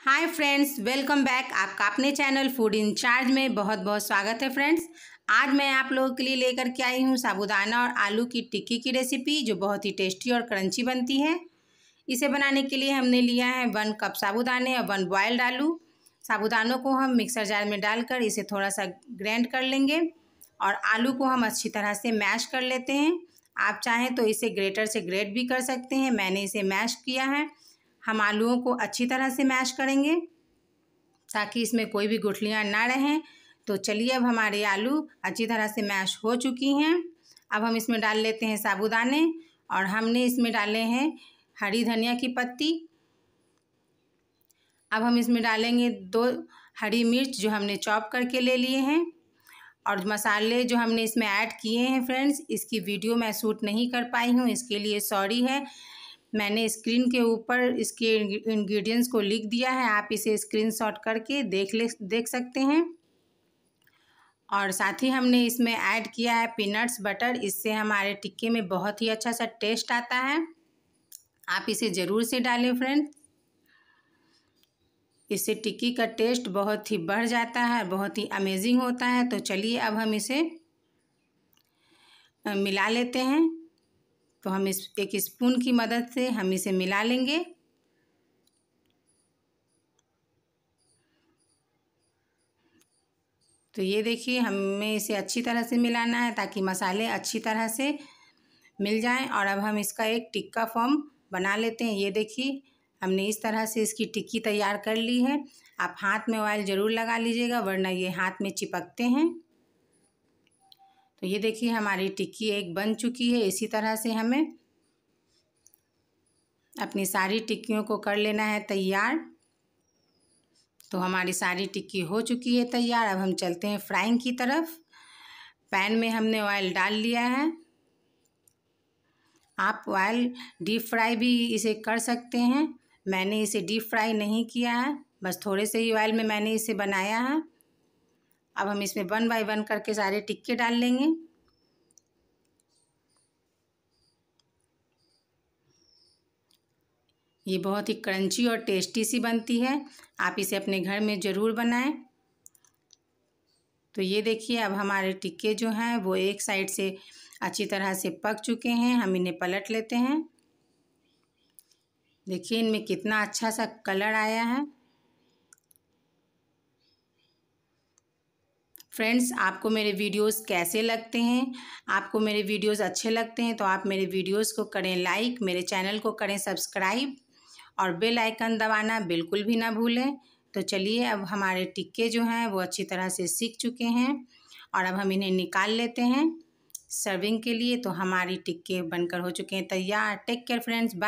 Hi friends, welcome back आपका अपने channel food in charge में बहुत बहुत स्वागत है फ्रेंड्स। आज मैं आप लोगों के लिए लेकर के आई हूँ साबुदाना और आलू की टिक्की की रेसिपी जो बहुत ही टेस्टी और क्रंची बनती है। इसे बनाने के लिए हमने लिया है वन कप साबुदाने और वन बॉयल्ड आलू। साबुदानों को हम मिक्सर जार में डालकर इसे थोड़ा सा ग्रैंड कर लेंगे और आलू को हम अच्छी तरह से मैश कर लेते हैं। आप चाहें तो इसे ग्रेटर से ग्रेट भी कर सकते हैं। मैंने इसे मैश किया है। हम आलूओं को अच्छी तरह से मैश करेंगे, ताकि इसमें कोई भी गुठलियाँ ना रहें। तो चलिए अब हमारे आलू अच्छी तरह से मैश हो चुकी हैं। अब हम इसमें डाल लेते हैं साबुदाने और हमने इसमें डाले हैं हरी धनिया की पत्ती। अब हम इसमें डालेंगे दो हरी मिर्च जो हमने चॉप करके ले लिए हैं और मसाले जो हमने इसमें ऐड किए हैं फ्रेंड्स, इसकी वीडियो मैं शूट नहीं कर पाई हूँ, इसके लिए सॉरी है। मैंने स्क्रीन के ऊपर इसके इंग्रेडिएंट्स को लिख दिया है। आप इसे स्क्रीनशॉट करके देख ले, देख सकते हैं। और साथ ही हमने इसमें ऐड किया है पीनट्स बटर। इससे हमारे टिक्के में बहुत ही अच्छा सा टेस्ट आता है। आप इसे ज़रूर से डालें फ्रेंड। इससे टिक्की का टेस्ट बहुत ही बढ़ जाता है, बहुत ही अमेजिंग होता है। तो चलिए अब हम इसे मिला लेते हैं। तो हम इस, एक स्पून की मदद से हम इसे मिला लेंगे। तो ये देखिए, हमें इसे अच्छी तरह से मिलाना है ताकि मसाले अच्छी तरह से मिल जाएँ। और अब हम इसका एक टिक्का फॉर्म बना लेते हैं। ये देखिए, हमने इस तरह से इसकी टिक्की तैयार कर ली है। आप हाथ में ऑयल ज़रूर लगा लीजिएगा, वरना ये हाथ में चिपकते हैं। तो ये देखिए हमारी टिक्की एक बन चुकी है, इसी तरह से हमें अपनी सारी टिक्कियों को कर लेना है तैयार। तो हमारी सारी टिक्की हो चुकी है तैयार। अब हम चलते हैं फ्राइंग की तरफ़। पैन में हमने ऑयल डाल लिया है। आप ऑयल डीप फ्राई भी इसे कर सकते हैं। मैंने इसे डीप फ्राई नहीं किया है। बस थोड़े से ही ऑयल में मैंने इसे बनाया है। अब हम इसमें वन बाय वन करके सारे टिक्के डाल लेंगे। ये बहुत ही क्रंची और टेस्टी सी बनती है। आप इसे अपने घर में ज़रूर बनाएँ। तो ये देखिए, अब हमारे टिक्के जो हैं, वो एक साइड से अच्छी तरह से पक चुके हैं। हम इन्हें पलट लेते हैं। देखिए, इनमें कितना अच्छा सा कलर आया है। फ्रेंड्स, आपको मेरे वीडियोस कैसे लगते हैं? आपको मेरे वीडियोस अच्छे लगते हैं तो आप मेरे वीडियोस को करें लाइक, मेरे चैनल को करें सब्सक्राइब और बेल आइकन दबाना बिल्कुल भी ना भूलें। तो चलिए, अब हमारे टिक्के जो हैं वो अच्छी तरह से सीख चुके हैं और अब हम इन्हें निकाल लेते हैं। सर्विंग के लिए तो हमारी टिक्के बनकर हो चुके हैं तैयार। Take care friends, bye.